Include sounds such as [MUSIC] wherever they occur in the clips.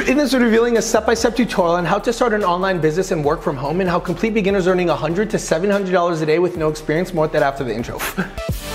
In this, we're revealing a step-by-step tutorial on how to start an online business and work from home and how complete beginners earning 100 to $700 a day with no experience. More at that after the intro. [LAUGHS]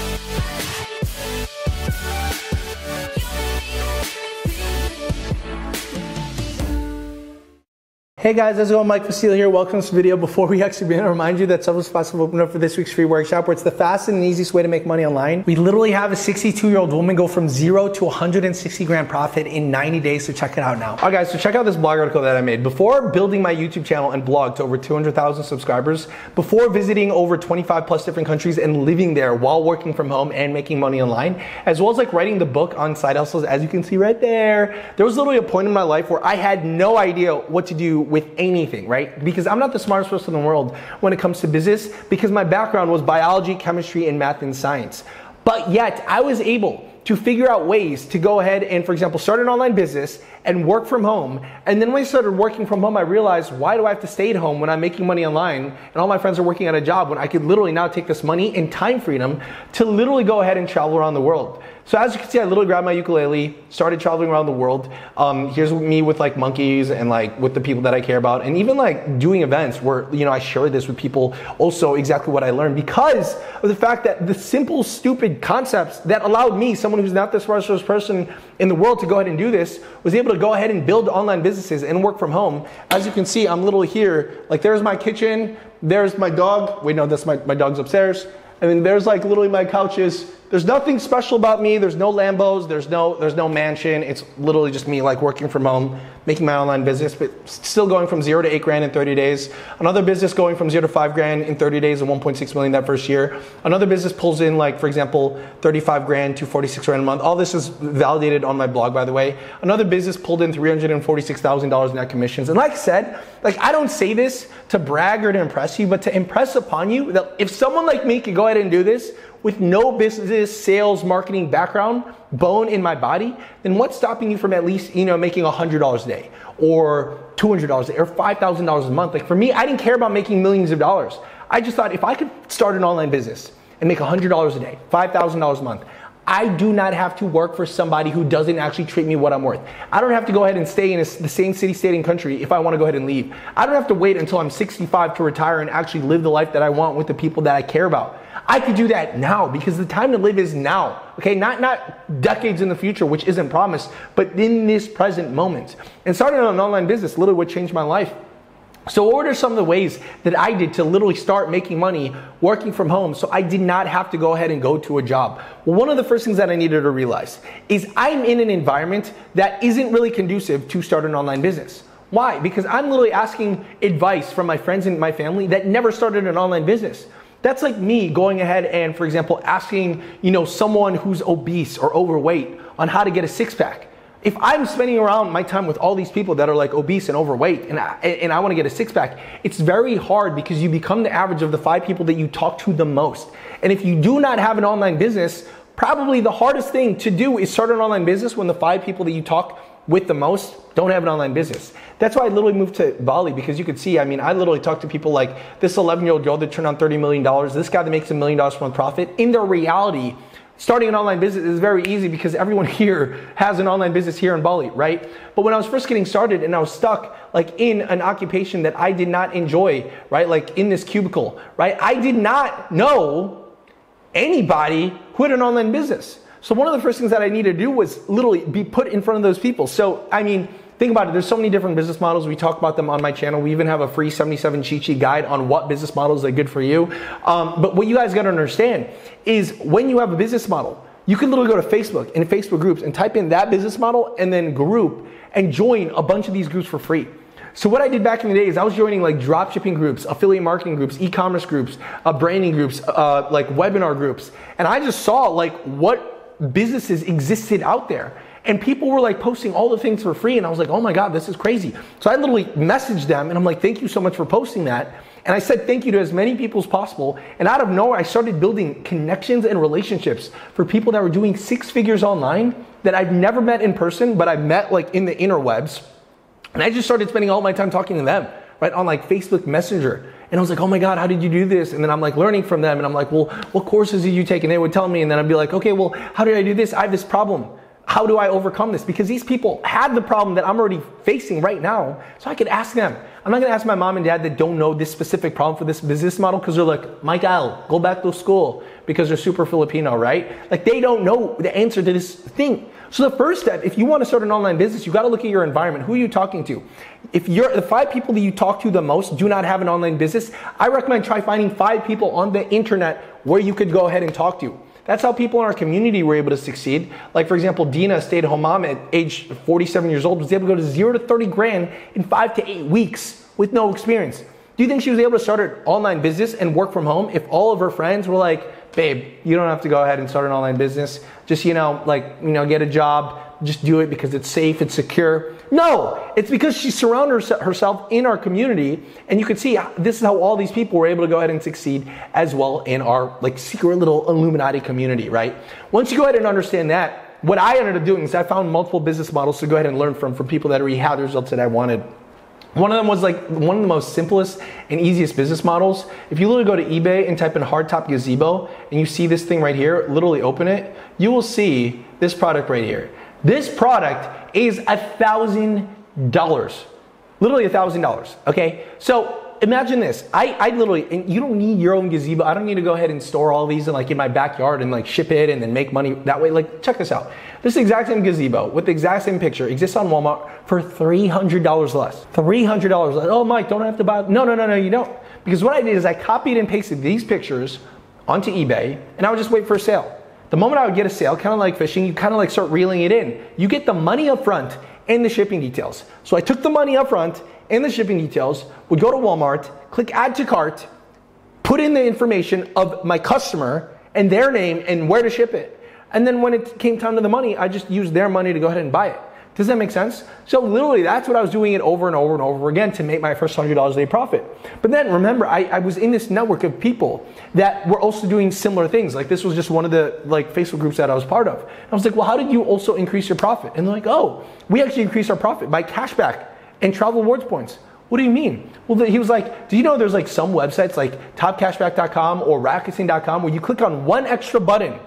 Hey guys, how's it going? Mike Vestil here. Welcome to this video. Before we actually begin, I remind you that Several Spots have opened up for this week's free workshop where it's the fastest and easiest way to make money online. We literally have a 62 year old woman go from zero to 160 grand profit in 90 days, so check it out now. All right guys, so check out this blog article that I made. Before building my YouTube channel and blog to over 200,000 subscribers, before visiting over 25 plus different countries and living there while working from home and making money online, as well as like writing the book on side hustles, as you can see right there, there was literally a point in my life where I had no idea what to do with anything, right? Because I'm not the smartest person in the world when it comes to business because my background was biology, chemistry, and math and science. But yet I was able to figure out ways to go ahead and, for example, start an online business and work from home. And then when I started working from home, I realized why do I have to stay at home when I'm making money online and all my friends are working at a job when I could literally now take this money and time freedom to literally go ahead and travel around the world. So as you can see, I literally grabbed my ukulele, started traveling around the world. Um, here's me with like monkeys and like with the people that I care about, and even like doing events where you know I share this with people. Also, exactly what I learned because of the fact that the simple, stupid concepts that allowed me, someone who's not the smartest person in the world, to go ahead and do this, was able to go ahead and build online businesses and work from home. As you can see, I'm literally here. Like there's my kitchen, there's my dog. Wait, no, that's my my dog's upstairs. And then there's like literally my couches there's nothing special about me. There's no Lambos. There's no there's no mansion. It's literally just me like working from home, making my online business, but still going from zero to eight grand in 30 days. Another business going from zero to five grand in 30 days and 1.6 million that first year. Another business pulls in like for example 35 grand to 46 grand a month. All this is validated on my blog by the way. Another business pulled in 346 thousand dollars in net commissions. And like I said, like I don't say this to brag or to impress you, but to impress upon you that if someone like me can go ahead and do this with no business, sales, marketing background, bone in my body, then what's stopping you from at least, you know, making $100 a day or $200 a day or $5,000 a month? Like for me, I didn't care about making millions of dollars. I just thought if I could start an online business and make $100 a day, $5,000 a month, I do not have to work for somebody who doesn't actually treat me what I'm worth. I don't have to go ahead and stay in a, the same city, state, and country if I want to go ahead and leave. I don't have to wait until I'm 65 to retire and actually live the life that I want with the people that I care about. I could do that now because the time to live is now. Okay, not not decades in the future, which isn't promised, but in this present moment. And starting an online business literally would change my life. So, what are some of the ways that I did to literally start making money working from home so I did not have to go ahead and go to a job? Well, one of the first things that I needed to realize is I'm in an environment that isn't really conducive to start an online business. Why? Because I'm literally asking advice from my friends and my family that never started an online business. That's like me going ahead and, for example, asking, you know, someone who's obese or overweight on how to get a six pack. If I'm spending around my time with all these people that are like obese and overweight and I, and I want to get a six pack, it's very hard because you become the average of the five people that you talk to the most. And if you do not have an online business, probably the hardest thing to do is start an online business when the five people that you talk with the most don't have an online business. That's why I literally moved to Bali because you could see, I mean, I literally talked to people like this 11 year old girl that turned on $30 million, this guy that makes a million dollars per month profit. In their reality, starting an online business is very easy because everyone [LAUGHS] here has an online business here in Bali, right? But when I was first getting started and I was stuck like in an occupation that I did not enjoy, right? Like in this cubicle, right? I did not know anybody who had an online business. So one of the first things that I needed to do was literally be put in front of those people. So, I mean, think about it. There's so many different business models. We talk about them on my channel. We even have a free 77 cheat sheet guide on what business models are good for you. Um, but what you guys got to understand is when you have a business model, you can literally go to Facebook and Facebook groups and type in that business model and then group and join a bunch of these groups for free. So what I did back in the day is I was joining like drop shipping groups, affiliate marketing groups, e-commerce groups, uh, branding groups, uh, like webinar groups, and I just saw like what businesses existed out there. And people were like posting all the things for free. And I was like, oh my God, this is crazy. So I literally messaged them and I'm like, thank you so much for posting that. And I said thank you to as many people as possible. And out of nowhere, I started building connections and relationships for people that were doing six figures online that I've never met in person, but I met like in the interwebs. And I just started spending all my time talking to them, right, on like Facebook Messenger. And I was like, oh my God, how did you do this? And then I'm like learning from them. And I'm like, well, what courses did you take? And they would tell me. And then I'd be like, okay, well, how did I do this? I have this problem. how do I overcome this? Because these people had the problem that I'm already facing right now. So I could ask them. I'm not gonna ask my mom and dad that don't know this specific problem for this business model because they're like, Michael, go back to school because they're super Filipino, right? Like they don't know the answer to this thing. So the first step, if you want to start an online business, you got to look at your environment. Who are you talking to? If you're the five people that you talk to the most do not have an online business, I recommend try finding five people on the internet where you could go ahead and talk to. That's how people in our community were able to succeed. Like, for example, Dina, stay at home mom at age 47 years old, was able to go to zero to 30 grand in five to eight weeks with no experience. Do you think she was able to start an online business and work from home if all of her friends were like, babe, you don't have to go ahead and start an online business. Just, you know, like, you know, get a job, just do it because it's safe, it's secure. No, it's because she surrounded herself in our community, and you can see uh, this is how all these people were able to go ahead and succeed as well in our like secret little Illuminati community, right? Once you go ahead and understand that, what I ended up doing is I found multiple business models to go ahead and learn from from people that already had the results that I wanted. One of them was like one of the most simplest and easiest business models. If you literally go to eBay and type in hardtop gazebo and you see this thing right here, literally open it, you will see this product right here. This product is a thousand dollars. Literally a thousand dollars. Okay? So imagine this. I, I literally, and you don't need your own gazebo. I don't need to go ahead and store all these in like in my backyard and like ship it and then make money that way. Like, check this out. This exact same gazebo with the exact same picture exists on Walmart for $300 less. $300 less. Oh, Mike, don't have to buy. No, no, no, no, you don't. Because what I did is I copied and pasted these pictures onto eBay and I would just wait for a sale. The moment I would get a sale, kind of like fishing, you kind of like start reeling it in. You get the money up front and the shipping details. So I took the money up front and the shipping details, would go to Walmart, click add to cart, put in the information of my customer and their name and where to ship it. And then when it came time to the money, I just used their money to go ahead and buy it. Does that make sense? So literally, that's what I was doing it over and over and over again to make my first hundred dollars a day profit. But then remember, I, I, was in this network of people that were also doing similar things. Like this was just one of the like Facebook groups that I was part of. I was like, well, how did you also increase your profit? And they're like, oh, we actually increased our profit by cashback and travel rewards points. What do you mean? Well, he was like, do you know there's like some websites like topcashback.com or Rakuten.com where you click on one extra button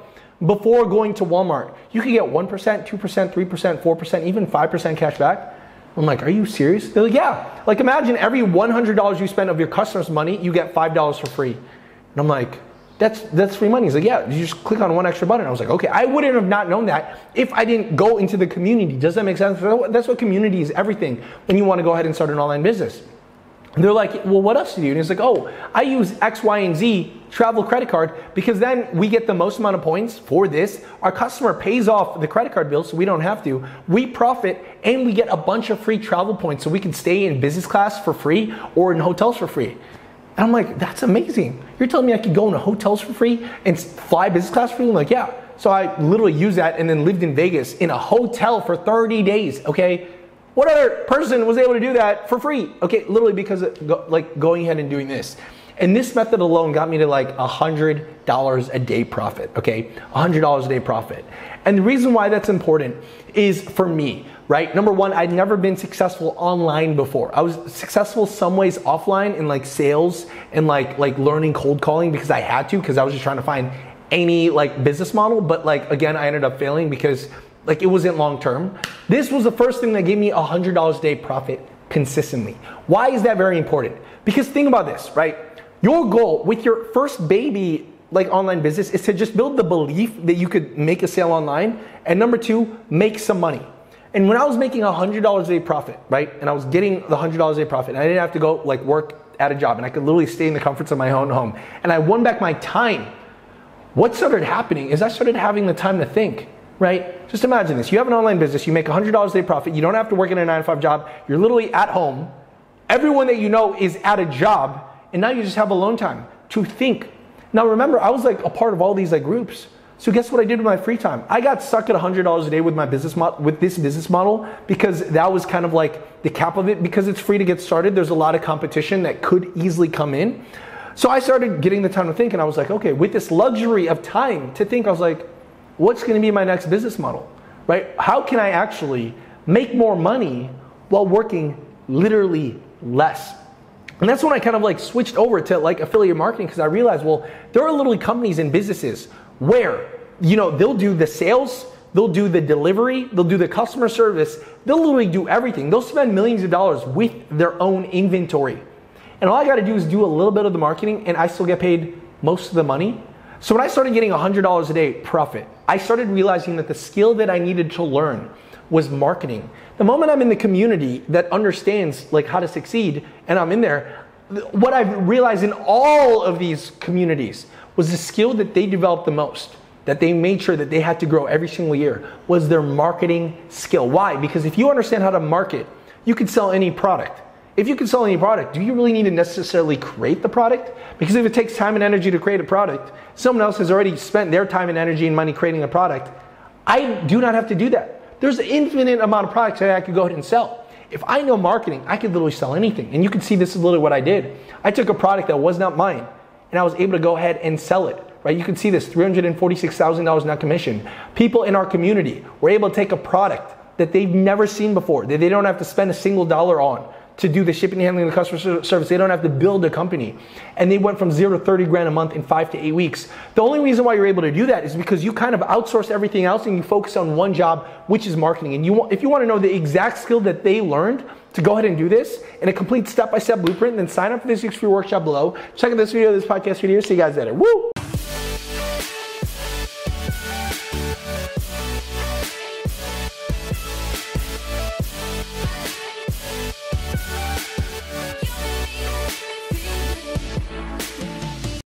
before going to Walmart. You could get 1%, 2%, 3%, 4%, even 5% cash back. I'm like, are you serious? They're like, yeah. Like imagine every $100 you spend of your customer's money, you get $5 for free. And I'm like, that's that's free money. He's like, yeah, you just click on one extra button. I was like, okay, I wouldn't have not known that if I didn't go into the community. Does that make sense? That's what community is everything when you want to go ahead and start an online business. They're like, well, what else do you do? And he's like, oh, I use X, Y, and Z travel credit card because then we get the most amount of points for this. Our customer pays off the credit card bill so we don't have to. We profit and we get a bunch of free travel points so we can stay in business class for free or in hotels for free. And I'm like, that's amazing. You're telling me I could go into hotels for free and fly business class for free? I'm like, yeah. So I literally used that and then lived in Vegas in a hotel for 30 days, okay? What other person was able to do that for free? Okay, literally because of like going ahead and doing this. And this method alone got me to like a $100 a day profit, okay? a $100 a day profit. And the reason why that's important is for me, right? Number one, I'd never been successful online before. I was successful some ways offline in like sales and like like learning cold calling because I had to because I was just trying to find any like business model. But like again, I ended up failing because like it wasn't long term. This was the first thing that gave me hundred dollars a day profit consistently. Why is that very important? Because think about this, right? Your goal with your first baby like online business is to just build the belief that you could make a sale online and number two, make some money. And when I was making hundred dollars a day profit, right, and I was getting the hundred dollars a day profit, and I didn't have to go like work at a job, and I could literally stay in the comforts of my own home, and I won back my time. What started happening is I started having the time to think right? Just imagine this. You have an online business, you make $100 a day profit, you don't have to work in a 9 to 5 job, you're literally at home. Everyone that you know is at a job, and now you just have alone time to think. Now remember, I was like a part of all these like groups. So guess what I did with my free time? I got stuck at $100 a day with my business model, with this business model because that was kind of like the cap of it because it's free to get started. There's a lot of competition that could easily come in. So I started getting the time to think and I was like, okay, with this luxury of time to think, I was like, what's going to be my next business model, right? How can I actually make more money while working literally less? And that's when I kind of like switched over to like affiliate marketing because I realized, well, there are literally companies and businesses where, you know, they'll do the sales they'll do the delivery, they'll do the customer service, they'll literally do everything. They'll spend millions of dollars with their own inventory. And all I gotta do is do a little bit of the marketing and I still get paid most of the money. So when I started getting $100 a day profit, I started realizing that the skill that I needed to learn was marketing. The moment I'm in the community that understands like how to succeed and I'm in there, what I've realized in all of these communities was the skill that they developed the most that they made sure that they had to grow every single year was their marketing skill. Why? Because if you understand how to market, you can sell any product. If you can sell any product, do you really need to necessarily create the product? Because if it takes time and energy to create a product, someone else has already spent their time and energy and money creating a product. I do not have to do that. There's an infinite amount of products that I could go ahead and sell. If I know marketing, I could literally sell anything. And you can see this is literally what I did. I took a product that was not mine and I was able to go ahead and sell it. Right? You can see this $346,000 net commission. People in our community were able to take a product that they've never seen before, that they don't have to spend a single dollar on to do the shipping, handling, the customer service. They don't have to build a company. And they went from zero to 30 grand a month in five to eight weeks. The only reason why you're able to do that is because you kind of outsource everything else and you focus on one job, which is marketing. And you want, if you want to know the exact skill that they learned to go ahead and do this in a complete step-by-step blueprint, then sign up for this week's free workshop below. Check out this video, this podcast video. See you guys later. Woo!